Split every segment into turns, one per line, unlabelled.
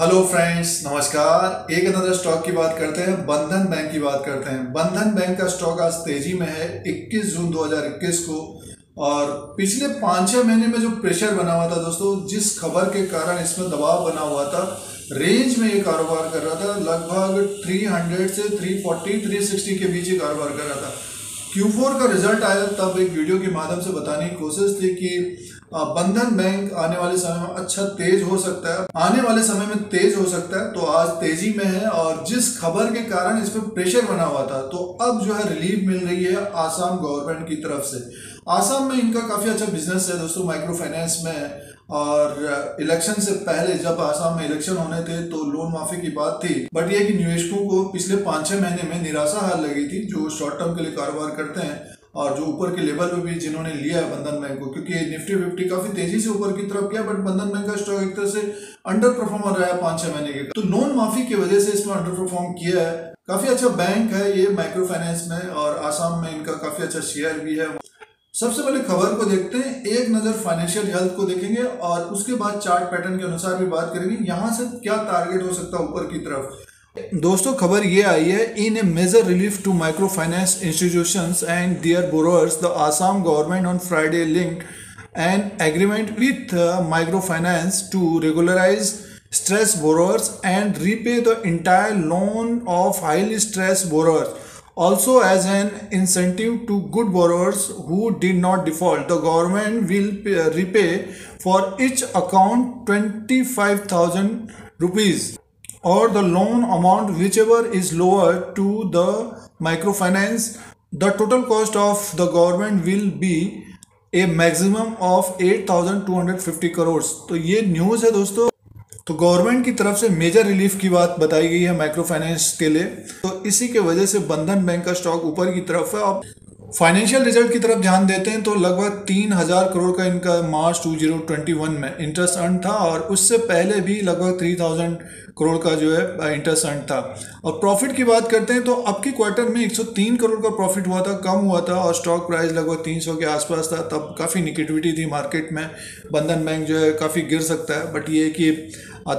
Hello friends नमस्कार। एक another stock की बात करते हैं, बंधन बैंक की बात करते हैं। बंधन बैंक का स्टॉक आज तेज़ी में है 21 जून 2021 को। और पिछले पाँच छः महीने में जो प्रेशर बना हुआ था दोस्तों, जिस खबर के कारण इसमें दबाव बना हुआ था रेंज में ये कारोबार कर रहा था, लगभग 300 से 340 360 के बीच ये कारोबार कर रहा था। Q4 का रिज़ल्ट आया तब एक वीडियो के माध्यम से बताने की कोशिश थी कि बंधन बैंक आने वाले समय में अच्छा तेज हो सकता है। आने वाले समय में तेज हो सकता है तो आज तेज़ी में है और जिस खबर के कारण इस पर प्रेशर बना हुआ था तो अब जो है रिलीफ मिल रही है आसाम गवर्नमेंट की तरफ़ से। आसाम में इनका काफ़ी अच्छा बिज़नेस है दोस्तों माइक्रो फाइनेंस में। और इलेक्शन से पहले जब आसाम में इलेक्शन होने थे तो लोन माफ़ी की बात थी। बट ये कि निवेशकों को पिछले पाँच छह महीने में निराशा हाल लगी थी, जो शॉर्ट टर्म के लिए कारोबार करते हैं और जो ऊपर के लेवल पे भी जिन्होंने लिया है बंधन बैंक को, क्योंकि निफ्टी फिफ्टी काफ़ी तेज़ी से ऊपर की तरफ़ गया बट बंधन बैंक का स्टॉक एक तरह से अंडर परफॉर्मर रहा है पाँच छह महीने के। तो लोन माफ़ी की वजह से इसमें अंडर परफॉर्म किया है। काफ़ी अच्छा बैंक है ये माइक्रो फाइनेंस में, और आसाम में इनका काफ़ी अच्छा शेयर भी है। सबसे पहले खबर को देखते हैं। एक नज़र फाइनेंशियल हेल्थ को देखेंगे और उसके बाद चार्ट पैटर्न के अनुसार भी बात करेंगे। यहाँ से क्या टारगेट हो सकता है ऊपर की तरफ़? दोस्तों, खबर ये आई है, in a major relief to micro finance institution and their borrowers the Assam government on Friday link an agreement with micro finance to regularise stress borrowers and repay the entire loan of highly stress borrowers. Also, as an incentive to good borrowers who did not default, the government will repay for each account 25,000 rupees. or the loan amount whichever is lower to the microfinance the total cost of the government will be a maximum of 8250 crore तो ये news है दोस्तों तो government की तरफ़ से major relief की बात बताई गई है माइक्रो फाइनेंस के लिए। तो इसी के वजह से बंधन बैंक का स्टॉक ऊपर की तरफ़ है। अब फाइनेंशियल रिज़ल्ट की तरफ़ ध्यान देते हैं तो लगभग तीन हज़ार करोड़ का इनका मार्च 2021 में इंटरेस्ट अर्न था और उससे पहले भी लगभग थ्री थाउज़ेंड करोड़ का जो है इंटरेस्ट था। और प्रॉफिट की बात करते हैं तो अब के क्वार्टर में 103 करोड़ का प्रॉफिट हुआ था, कम हुआ था और स्टॉक प्राइस लगभग 300 के आसपास था। तब काफ़ी निगेटिविटी थी मार्केट में। बंधन बैंक जो है, काफ़ी गिर सकता है। बट ये कि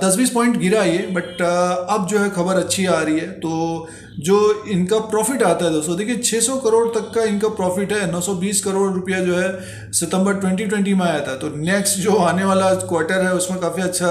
दस बीस पॉइंट गिरा ये। बट अब जो है, खबर अच्छी आ रही है। तो जो इनका प्रॉफिट आता है दोस्तों, देखिए 600 करोड़ तक का इनका प्रॉफिट है। 920 करोड़ रुपया जो है, सितंबर 2020 में आया था। तो नेक्स्ट जो आने वाला क्वार्टर है, उसमें काफ़ी अच्छा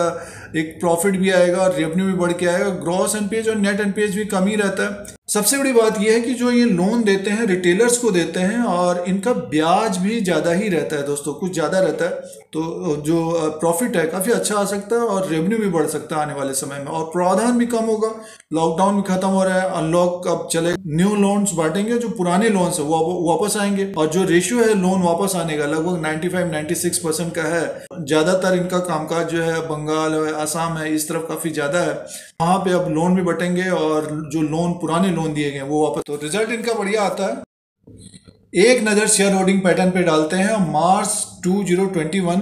एक प्रॉफिट भी आएगा और रेवेन्यू भी बढ़ के आएगा। ग्रॉस एनपीएच और नेट एनपीएच भी कम ही रहता है। सबसे बड़ी बात यह है कि जो ये लोन देते हैं रिटेलर्स को देते हैं और इनका ब्याज भी ज़्यादा ही रहता है दोस्तों, कुछ ज़्यादा रहता है। तो जो प्रॉफिट है काफ़ी अच्छा आ सकता है और रेवेन्यू भी बढ़ सकता है आने वाले समय में और प्रावधान भी कम होगा। लॉकडाउन भी खत्म हो रहा है अनलॉक अब चले न्यू लोन्स बांटेंगे जो पुराने लोन्स है, वो वापस आएँगे। और जो रेशियो है लोन वापस आने का लगभग ninety five ninety six percent का है। ज़्यादातर इनका कामकाज जो है बंगाल है आसाम है, इस तरफ़ काफ़ी ज़्यादा है। वहाँ पे अब लोन भी बटेंगे और जो लोन पुराने लोन दिए गए वो वापस तो रिज़ल्ट इनका बढ़िया आता है। एक नज़र शेयर होल्डिंग पैटर्न पे डालते हैं। मार्च 2021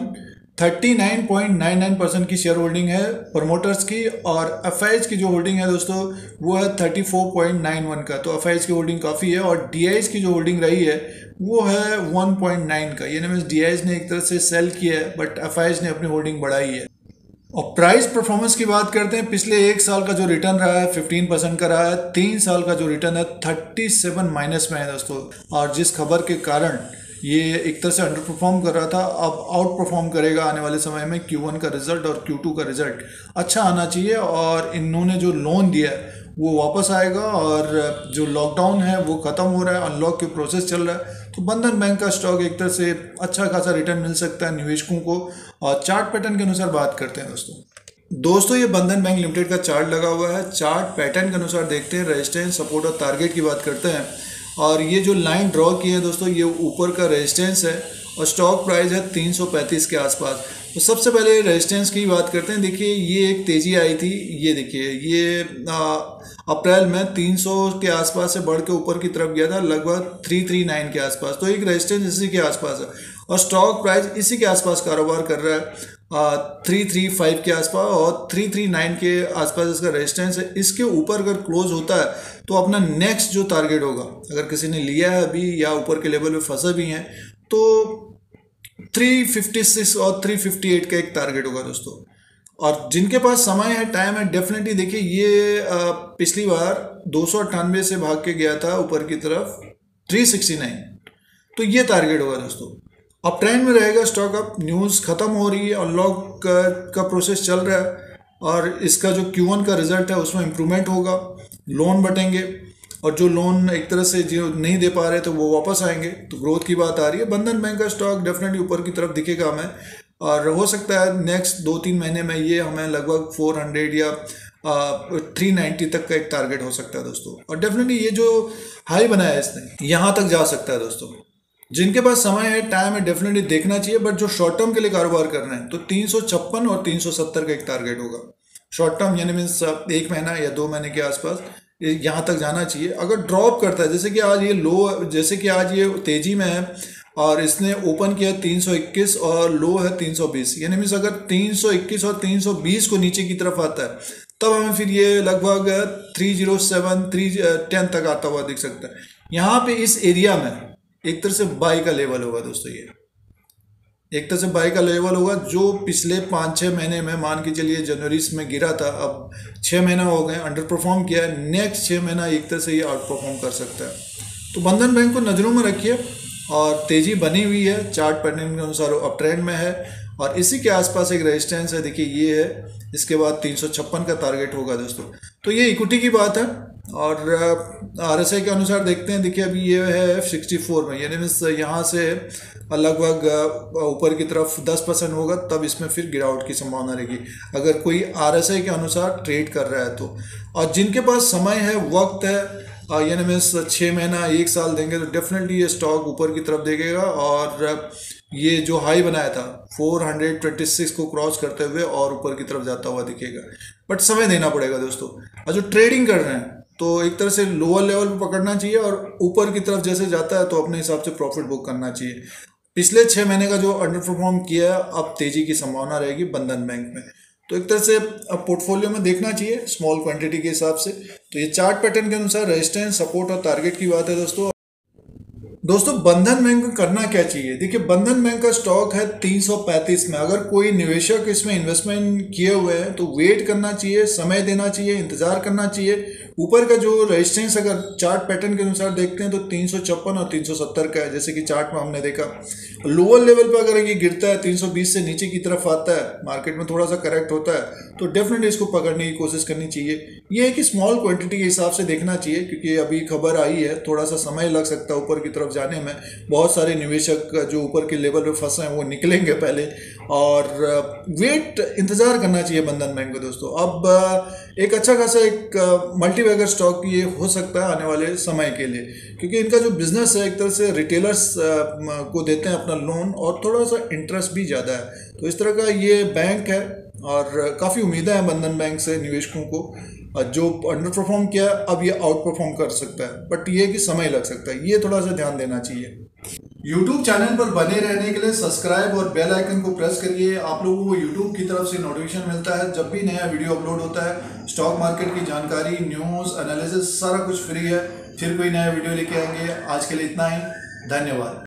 39.99 परसेंट की शेयर होल्डिंग है प्रमोटर्स की और एफ़ की जो होल्डिंग है दोस्तों, वो है 34.91 का। तो एफ़ की होल्डिंग काफ़ी है और डी की जो होल्डिंग रही है, वो है 1.9 का। यानी मीन डी ने एक तरह से सेल किया है बट एफ़ ने अपनी होल्डिंग बढ़ाई है। और प्राइस परफॉर्मेंस की बात करते हैं, पिछले एक साल का जो रिटर्न रहा है फिफ्टीन परसेंट का रहा है, तीन साल का जो रिटर्न है थर्टी सेवन माइनस में है दोस्तों। और जिस खबर के कारण ये एक तरह से अंडर परफॉर्म कर रहा था, अब आउट परफॉर्म करेगा आने वाले समय में Q1 का रिज़ल्ट और Q2 का रिज़ल्ट अच्छा आना चाहिए और इन्होंने जो लोन दिया है, वो वापस आएगा और जो लॉकडाउन है, वो ख़त्म हो रहा है अनलॉक के प्रोसेस चल रहा है। तो बंधन बैंक का स्टॉक एक तरह से अच्छा खासा रिटर्न मिल सकता है निवेशकों को। और चार्ट पैटर्न के अनुसार बात करते हैं दोस्तों। दोस्तों, ये बंधन बैंक लिमिटेड का चार्ट लगा हुआ है। चार्ट पैटर्न के अनुसार देखते हैं रेजिस्टेंस सपोर्ट और टारगेट की बात करते हैं। और ये जो लाइन ड्रॉ की है दोस्तों, ये ऊपर का रेजिस्टेंस है। और स्टॉक प्राइस है 335 के आसपास। तो सबसे पहले रेजिस्टेंस की बात करते हैं। देखिए, ये एक तेज़ी आई थी। ये देखिए, ये अप्रैल में 300 के आसपास से बढ़ के ऊपर की तरफ़ गया था, लगभग 339 के आसपास। तो एक रेजिस्टेंस इसी के आसपास है। और स्टॉक प्राइस इसी के आसपास कारोबार कर रहा है थ्री थ्री फाइव के आसपास और थ्री थ्री नाइन के आसपास इसका रेजिस्टेंस है। इसके ऊपर अगर क्लोज होता है तो अपना नेक्स्ट जो टारगेट होगा, अगर किसी ने लिया है अभी या ऊपर के लेवल पे फंसे भी हैं तो 356 और 358 का एक टारगेट होगा दोस्तों। और जिनके पास समय है टाइम है डेफिनेटली देखिए ये पिछली बार दो सौ अट्ठानबे से भाग के गया था ऊपर की तरफ़ 369 तो ये टारगेट होगा दोस्तों। अब ट्रेंड में रहेगा स्टॉक अब न्यूज़ ख़त्म हो रही है अनलॉक का, का प्रोसेस चल रहा है और इसका जो क्यू का रिज़ल्ट है उसमें इम्प्रूवमेंट होगा। लोन बटेंगे। और जो लोन एक तरह से जो नहीं दे पा रहे तो वो वापस आएँगे। तो ग्रोथ की बात आ रही है। बंधन बैंक का स्टॉक डेफिनेटली ऊपर की तरफ़ दिखेगा हमें। और हो सकता है नेक्स्ट दो तीन महीने में ये हमें लगभग फोर हंड्रेड या थ्री नाइन्टी तक का एक टारगेट हो सकता है दोस्तों। और डेफिनेटली ये जो हाई बनाया है इसने, यहाँ तक जा सकता है दोस्तों। जिनके पास समय है टाइम है डेफिनेटली देखना चाहिए। बट जो शॉर्ट टर्म के लिए कारोबार कर रहे हैं तो तीन सौ छप्पन और तीन सौ सत्तर का एक टारगेट होगा। शॉर्ट टर्म यानी मीन्स एक महीना या दो महीने के आसपास। यहाँ तक जाना चाहिए। अगर ड्रॉप करता है, जैसे कि आज ये लो जैसे कि आज ये तेज़ी में है और इसने ओपन किया 321 और लो है 320 यानी मीन्स अगर 321 और 320 को नीचे की तरफ़ आता है, तब हमें फिर ये लगभग 307 310 तक आता हुआ दिख सकता है। यहाँ पे इस एरिया में एक तरह से बाई का लेवल होगा दोस्तों ये। एक तरह से बाई का लेवल होगा, जो पिछले पाँच छः महीने में मान के चलिए जनवरी में गिरा था, अब छः महीना हो गए अंडर परफॉर्म किया है नेक्स्ट छः महीना एक तरह से ये आउट परफॉर्म कर सकता है। तो बंधन बैंक को नज़रों में रखिए, और तेज़ी बनी हुई है, चार्ट पैटर्न के अनुसार अप ट्रेंड में है, और इसी के आसपास एक रेजिस्टेंस है, देखिए ये है, इसके बाद तीन सौ छप्पन का टारगेट होगा दोस्तों। तो ये इक्विटी की बात है और आर एस आई के अनुसार देखते हैं, देखिए अभी ये है एफ़ सिक्सटी फोर में, यानी मीन्स यहाँ से लगभग ऊपर की तरफ़ दस परसेंट होगा, तब इसमें फिर गिरावट की संभावना रहेगी। अगर कोई आर एस आई के अनुसार ट्रेड कर रहा है तो। और जिनके पास समय है, वक्त है यानी मीन्स छः महीना, एक साल देंगे तो डेफिनेटली ये स्टॉक ऊपर की तरफ़ देखेगा और ये जो हाई बनाया था 426 को क्रॉस करते हुए और ऊपर की तरफ़ जाता हुआ दिखेगा। बट समय देना पड़ेगा दोस्तों। और जो ट्रेडिंग कर रहे हैं तो एक तरह से लोअर लेवल पर पकड़ना चाहिए और ऊपर की तरफ़ जैसे जाता है तो अपने हिसाब से प्रॉफिट बुक करना चाहिए। पिछले छः महीने का जो अंडर परफॉर्म किया है, अब तेज़ी की संभावना रहेगी बंधन बैंक में। तो एक तरह से अब पोर्टफोलियो में देखना चाहिए स्मॉल क्वांटिटी के हिसाब से। तो ये चार्ट पैटर्न के अनुसार रेजिस्टेंस सपोर्ट और टारगेट की बात है दोस्तों। दोस्तों, बंधन बैंक को करना क्या चाहिए? देखिए, बंधन बैंक का स्टॉक है 335 में। अगर कोई निवेशक इसमें इन्वेस्टमेंट किए हुए हैं तो वेट करना चाहिए, समय देना चाहिए, इंतज़ार करना चाहिए। ऊपर का जो रेजिस्टेंस अगर चार्ट पैटर्न के अनुसार देखते हैं तो तीन सौ छप्पन और 370 का है, जैसे कि चार्ट में हमने देखा। लोअर लेवल पर अगर ये गिरता है 320 से नीचे की तरफ़ आता है मार्केट में थोड़ा सा करेक्ट होता है तो डेफिनेटली इसको पकड़ने की कोशिश करनी चाहिए। ये एक स्मॉल क्वांटिटी के हिसाब से देखना चाहिए, क्योंकि अभी खबर आई है, थोड़ा सा समय लग सकता है ऊपर की तरफ़ जाने में बहुत सारे निवेशक जो ऊपर के लेवल पर फंसे हैं, वो निकलेंगे पहले। और वेट इंतज़ार करना चाहिए बंधन बैंक को दोस्तों। अब एक अच्छा खासा एक मल्टी बैगर स्टॉक ये हो सकता है आने वाले समय के लिए। क्योंकि इनका जो बिज़नेस है, एक तरह से रिटेलर्स को देते हैं अपना लोन और थोड़ा सा इंटरेस्ट भी ज़्यादा है। तो इस तरह का ये बैंक है और काफ़ी उम्मीदें हैं बंधन बैंक से निवेशकों को। जो अंडर परफॉर्म किया, अब ये आउट परफॉर्म कर सकता है। बट ये कि समय लग सकता है, ये थोड़ा सा ध्यान देना चाहिए। यूट्यूब चैनल पर बने रहने के लिए सब्सक्राइब और बेल आइकन को प्रेस करिए। आप लोगों को यूट्यूब की तरफ़ से नोटिफिकेशन मिलता है। जब भी नया वीडियो अपलोड होता है स्टॉक मार्केट की जानकारी न्यूज़ एनालिसिस सारा कुछ फ्री है। फिर कोई नया वीडियो लेके आएँगे। आज के लिए इतना ही। धन्यवाद।